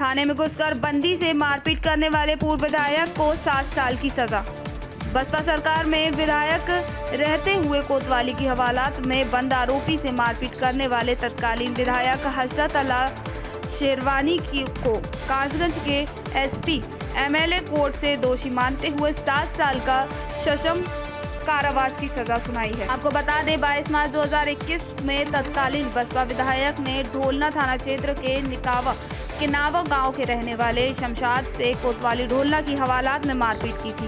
थाने में घुसकर बंदी से मारपीट करने वाले पूर्व विधायक को सात साल की सजा। बसपा सरकार में विधायक रहते हुए कोतवाली की हवालात में बंद आरोपी से मारपीट करने वाले तत्कालीन विधायक हज़रत अला शेरवानी की को कासगंज के एसपी, एमएलए कोर्ट से दोषी मानते हुए सात साल का सशम कारावास की सजा सुनाई है। आपको बता दें 22 मार्च 2021 में तत्कालीन बसपा विधायक ने ढोलना थाना क्षेत्र के निकावा किनावा गाँव के रहने वाले शमशाद से कोतवाली ढोलना की हवालात में मारपीट की थी।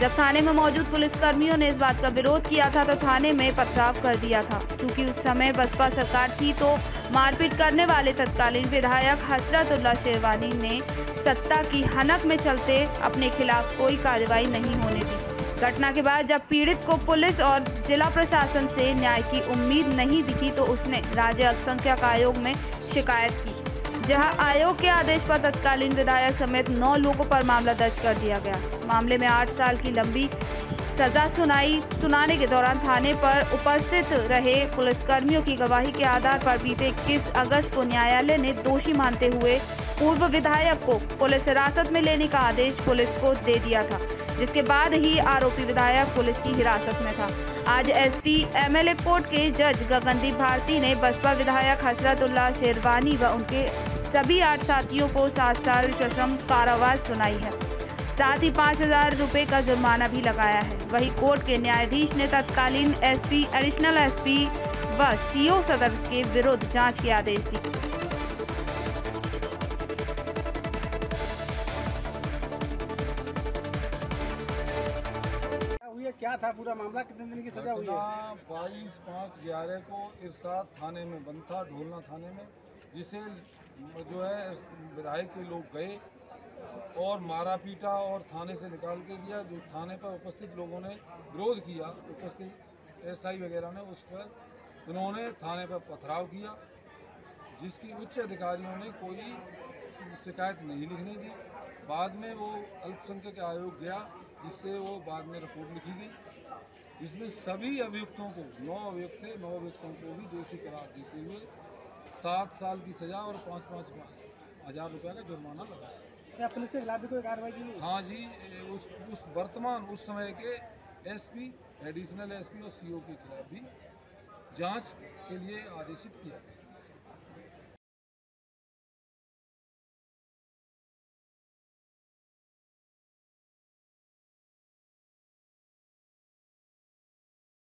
जब थाने में मौजूद पुलिसकर्मियों ने इस बात का विरोध किया था तो थाने में पथराव कर दिया था। क्योंकि उस समय बसपा सरकार थी तो मारपीट करने वाले तत्कालीन विधायक हसरतुल्ला शेरवानी ने सत्ता की हनक में चलते अपने खिलाफ कोई कार्रवाई नहीं होने दी। घटना के बाद जब पीड़ित को पुलिस और जिला प्रशासन से न्याय की उम्मीद नहीं दिखी तो उसने राज्य अल्पसंख्यक आयोग में शिकायत की। जहाँ आयोग के आदेश पर तत्कालीन विधायक समेत नौ लोगों पर मामला दर्ज कर दिया गया। मामले में आठ साल की लंबी सजा सुनाई, सुनाने के दौरान थाने पर उपस्थित रहे पुलिसकर्मियों की गवाही के आधार पर बीते 21 अगस्त को न्यायालय ने दोषी मानते हुए पूर्व विधायक को पुलिस हिरासत में लेने का आदेश पुलिस को दे दिया था, जिसके बाद ही आरोपी विधायक पुलिस की हिरासत में था। आज एसपी एमएलए कोर्ट के जज गगनदीप भारती ने बसपा विधायक हसरतुल्ला शेरवानी व उनके सभी आठ साथियों को सात साल सश्रम कारावास सुनाई है। साथ ही पाँच हज़ार रुपये का जुर्माना भी लगाया है। वही कोर्ट के न्यायाधीश ने तत्कालीन एसपी एडिशनल एसपी व सीओ सदर के विरुद्ध जाँच के आदेश दिए। क्या था पूरा मामला? कितने दिन की सजा हुई है? बाईस पाँच ग्यारह को इरसाद थाने में बंद था ढोलना थाने में जिसे जो है विधायक के लोग गए और मारा पीटा और थाने से निकाल के दिया जो थाने पर उपस्थित लोगों ने विरोध किया, उपस्थित एसआई वगैरह ने, उस पर उन्होंने थाने पर पथराव किया, जिसकी उच्च अधिकारियों ने कोई शिकायत नहीं लिखने दी। बाद में वो अल्पसंख्यक आयोग गया, जिससे वो बाद में रिपोर्ट लिखी गई। इसमें सभी अभियुक्तों को, नौ अभियुक्त थे, नौ अभियुक्तों को भी दोषी करार देते हुए सात साल की सजा और पाँच पाँच हज़ार रुपये का जुर्माना लगाया क्या पुलिस के खिलाफ भी कोई कार्रवाई की हाँ जी उस उस वर्तमान उस समय के एसपी एडिशनल एसपी और सीओ के खिलाफ भी जाँच के लिए आदेशित किया गया।